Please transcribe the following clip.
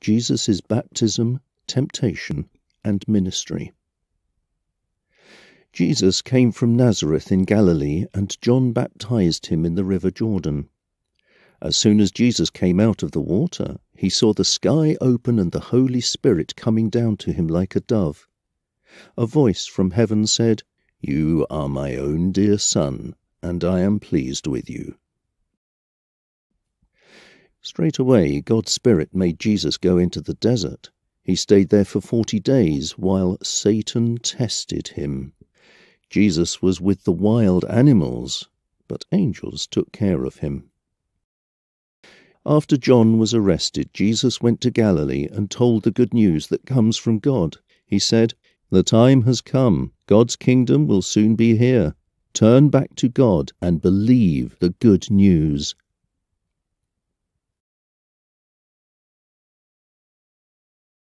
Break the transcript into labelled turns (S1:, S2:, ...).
S1: Jesus' baptism, temptation, and ministry. Jesus came from Nazareth in Galilee, and John baptized him in the river Jordan. As soon as Jesus came out of the water, he saw the sky open and the Holy Spirit coming down to him like a dove. A voice from heaven said, You are my own dear Son, and I am pleased with you. Straight away, God's Spirit made Jesus go into the desert. He stayed there for forty days while Satan tested him. Jesus was with the wild animals, but angels took care of him. After John was arrested, Jesus went to Galilee and told the good news that comes from God. He said, The time has come. God's kingdom will soon be here. Turn back to God and believe the good news.